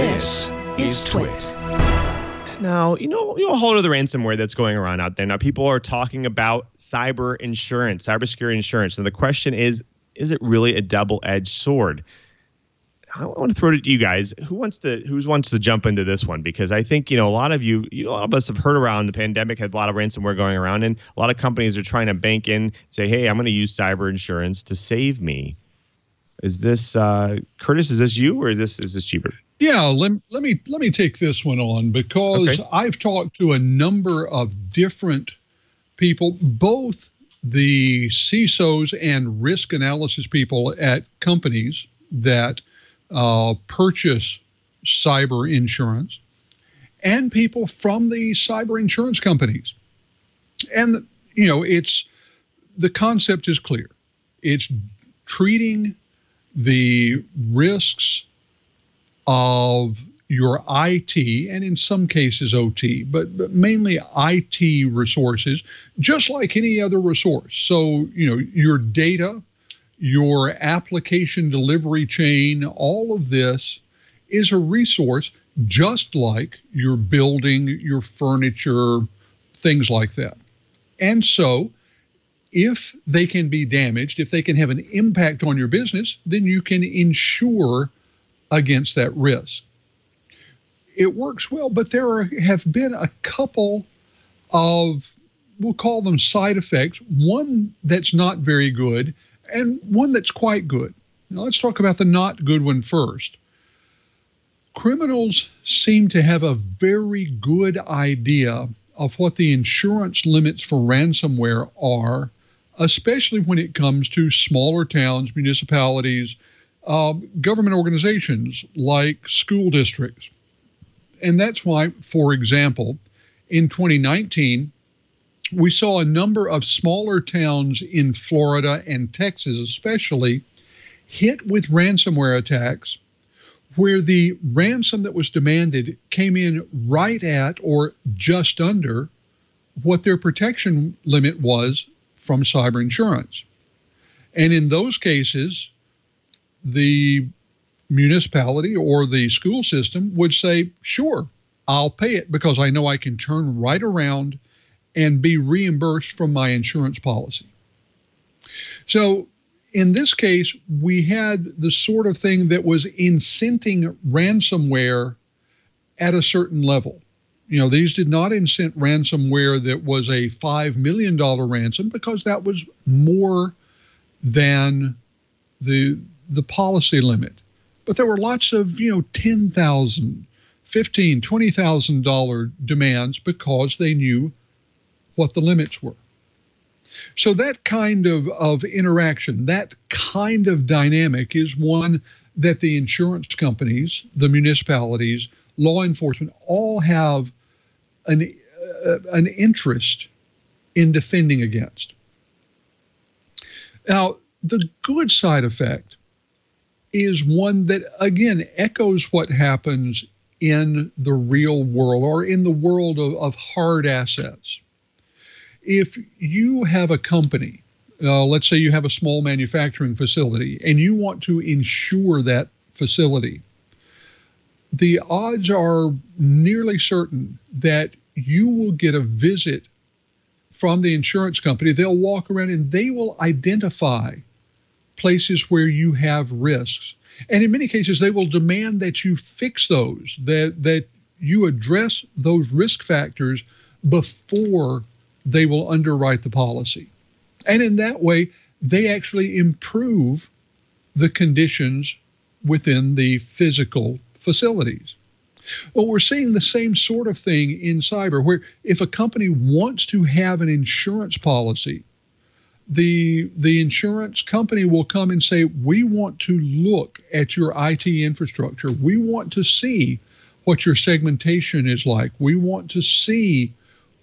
This is Twit. Now, you know, you know a whole other ransomware that's going around out there. Now, people are talking about cyber insurance, cybersecurity insurance. And the question is, is it really a double-edged sword? I want to throw it to you guys. Who wants to who wants to jump into this one? Because I think you know a lot of you, you know, a lot of us have heard around the pandemic had a lot of ransomware going around, and a lot of companies are trying to bank in, say, hey, I'm going to use cyber insurance to save me. Is this uh, Curtis? Is this you or is this is this cheaper? Yeah, let, let me let me take this one on because Okay. I've talked to a number of different people, both the CISOs and risk analysis people at companies that uh, purchase cyber insurance, and people from the cyber insurance companies. And you know, it's the concept is clear. It's treating the risks of your IT and in some cases OT, but, but mainly IT resources, just like any other resource. So, you know, your data, your application delivery chain, all of this is a resource just like your building, your furniture, things like that. And so, if they can be damaged, if they can have an impact on your business, then you can insure against that risk. It works well, but there are, have been a couple of, we'll call them side effects, one that's not very good and one that's quite good. Now, let's talk about the not good one first. Criminals seem to have a very good idea of what the insurance limits for ransomware are, especially when it comes to smaller towns, municipalities, um, government organizations like school districts. And that's why, for example, in 2019, we saw a number of smaller towns in Florida and Texas, especially, hit with ransomware attacks where the ransom that was demanded came in right at or just under what their protection limit was from cyber insurance. And in those cases, the municipality or the school system would say, sure, I'll pay it because I know I can turn right around and be reimbursed from my insurance policy. So in this case, we had the sort of thing that was incenting ransomware at a certain level. You know, these did not incent ransomware that was a $5 million ransom because that was more than the the policy limit. But there were lots of, you know, 10,000, 15, 20,000 dollar demands because they knew what the limits were. So that kind of, of interaction, that kind of dynamic is one that the insurance companies, the municipalities, law enforcement all have an, uh, an interest in defending against. Now, the good side effect is one that, again, echoes what happens in the real world or in the world of, of hard assets. If you have a company, uh, let's say you have a small manufacturing facility, and you want to insure that facility, the odds are nearly certain that you will get a visit from the insurance company. They'll walk around and they will identify places where you have risks. And in many cases, they will demand that you fix those, that, that you address those risk factors before they will underwrite the policy. And in that way, they actually improve the conditions within the physical facilities. Well, we're seeing the same sort of thing in cyber, where if a company wants to have an insurance policy, the the insurance company will come and say, "We want to look at your IT infrastructure. We want to see what your segmentation is like. We want to see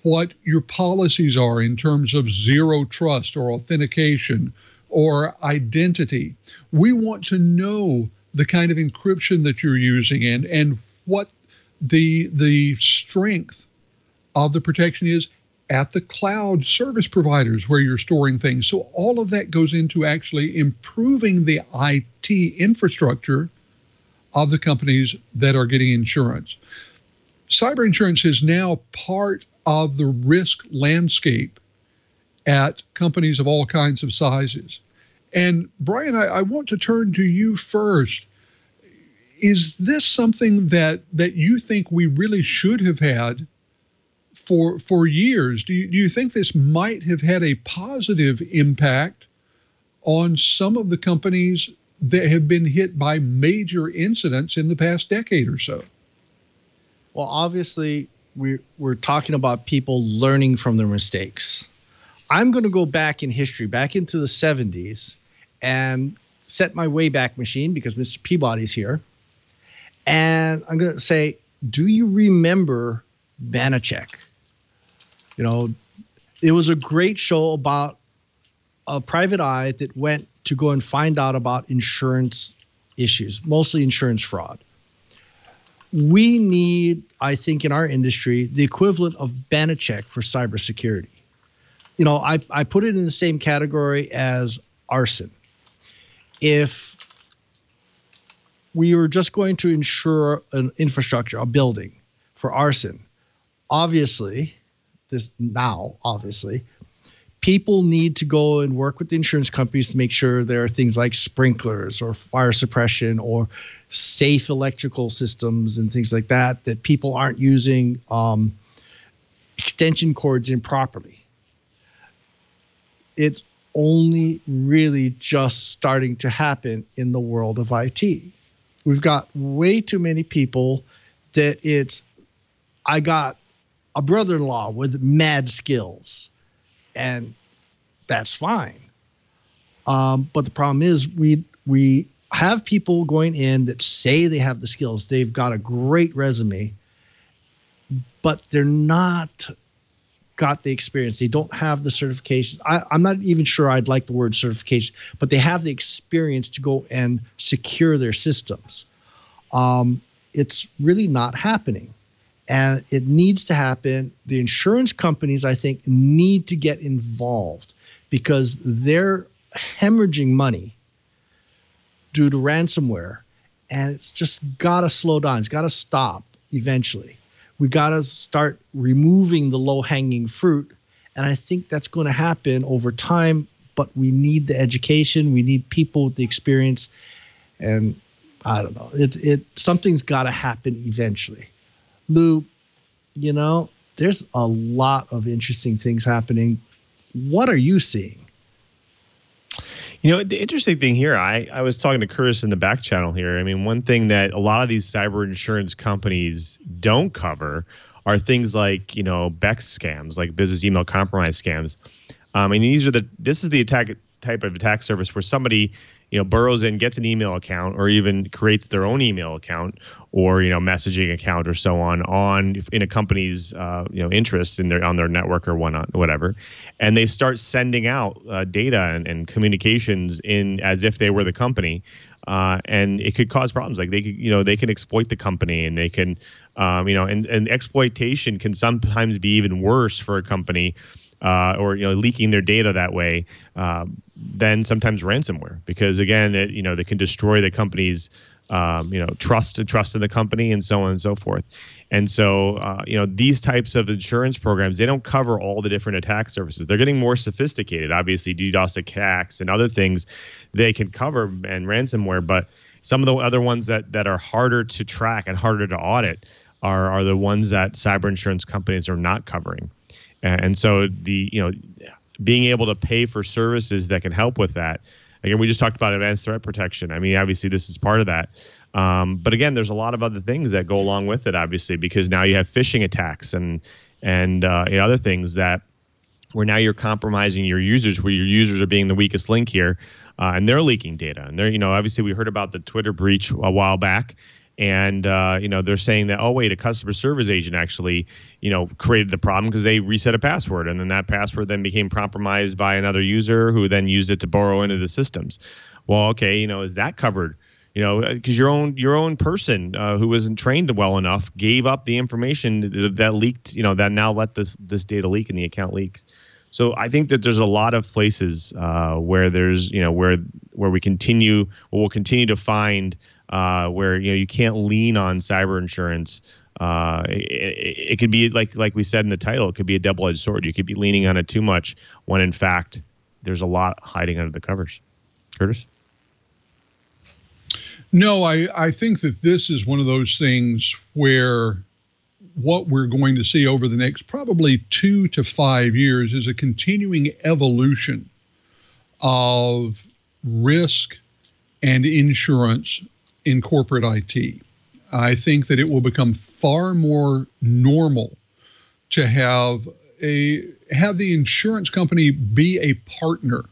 what your policies are in terms of zero trust or authentication or identity. We want to know the kind of encryption that you're using and and what the the strength of the protection is at the cloud service providers where you're storing things. So all of that goes into actually improving the IT infrastructure of the companies that are getting insurance. Cyber insurance is now part of the risk landscape at companies of all kinds of sizes. And Brian, I, I want to turn to you first. Is this something that that you think we really should have had for for years? Do you, do you think this might have had a positive impact on some of the companies that have been hit by major incidents in the past decade or so? Well, obviously, we're, we're talking about people learning from their mistakes. I'm going to go back in history, back into the 70s, and set my Wayback Machine because Mr. Peabody's here. And I'm going to say, do you remember Banacek? You know, it was a great show about a private eye that went to go and find out about insurance issues, mostly insurance fraud we need, I think, in our industry, the equivalent of Banacek for cybersecurity. You know, I, I put it in the same category as arson. If we were just going to insure an infrastructure, a building for arson, obviously, this now, obviously, people need to go and work with the insurance companies to make sure there are things like sprinklers or fire suppression or safe electrical systems and things like that that people aren't using um, extension cords improperly it's only really just starting to happen in the world of IT. We've got way too many people that it's I got a brother-in-law with mad skills and that's fine. Um, but the problem is we we have people going in that say they have the skills. They've got a great resume, but they're not got the experience. They don't have the certification. I, am not even sure I'd like the word certification, but they have the experience to go and secure their systems. Um, it's really not happening. And it needs to happen. The insurance companies, I think, need to get involved because they're hemorrhaging money due to ransomware. And it's just got to slow down. It's got to stop eventually. We got to start removing the low hanging fruit. And I think that's going to happen over time. But we need the education, we need people with the experience. And I don't know. It's it something's got to happen eventually. Lou, you know, there's a lot of interesting things happening. What are you seeing? You know, the interesting thing here, I, I was talking to Curtis in the back channel here. I mean, one thing that a lot of these cyber insurance companies don't cover are things like, you know, BEX scams, like business email compromise scams. Um, and these are the, this is the attack type of attack surface where somebody you know burrows in gets an email account or even creates their own email account or you know messaging account or so on on in a company's uh, you know interest in their on their network or whatnot whatever. And they start sending out uh, data and, and, communications in as if they were the company. Uh, and it could cause problems. Like they could you know they can exploit the company and they can um, you know and, and exploitation can sometimes be even worse for a company uh, or you know leaking their data that way um, than sometimes ransomware because again it, you know they can destroy the company's um, you know trust trust in the company and so on and so forth. And so uh, you know these types of insurance programs they don't cover all the different attack surfaces they're getting more sophisticated. Obviously DDoS attacks and other things they can cover and ransomware but some of the other ones that that are harder to track and harder to audit are are the ones that cyber insurance companies are not covering and so the you know being able to pay for services that can help with that. Again, we just talked about advanced threat protection. I mean, obviously this is part of that. Um, but again, there's a lot of other things that go along with it, obviously, because now you have phishing attacks and and uh, you know, other things that where now you're compromising your users, where your users are being the weakest link here, uh, and they're leaking data. And they're, you know, obviously we heard about the Twitter breach a while back, and uh, you know they're saying that oh wait a customer service agent actually you know created the problem because they reset a password. And then that password then became compromised by another user who then used it to borrow into the systems. Well okay you know is that covered? You know because your own your own person uh, who wasn't trained well enough gave up the information that, that leaked you know that now let this this data leak and the account leaks so I think that there's a lot of places uh, where there's you know where where we continue, we'll continue to find uh, where you know you can't lean on cyber insurance. Uh, it, it could be like like we said in the title, it could be a double-edged sword. You could be leaning on it too much when in fact there's a lot hiding under the covers. Curtis. No, I, I think that this is one of those things where what we're going to see over the next probably two to five years is a continuing evolution of risk and insurance in corporate IT. I think that it will become far more normal to have a have the insurance company be a partner.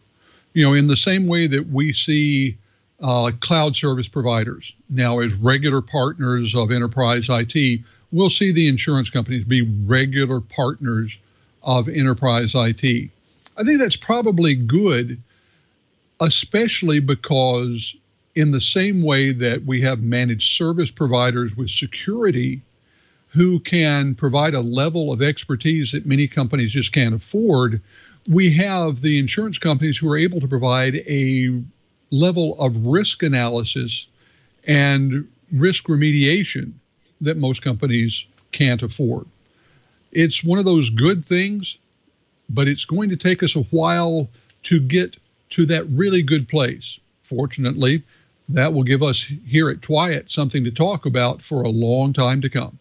You know, in the same way that we see uh, cloud service providers now as regular partners of enterprise IT, we'll see the insurance companies be regular partners of enterprise IT. I think that's probably good, especially because, in the same way that we have managed service providers with security who can provide a level of expertise that many companies just can't afford, we have the insurance companies who are able to provide a level of risk analysis and risk remediation that most companies can't afford. It's one of those good things, but it's going to take us a while to get to that really good place. Fortunately, that will give us here at TWiET something to talk about for a long time to come.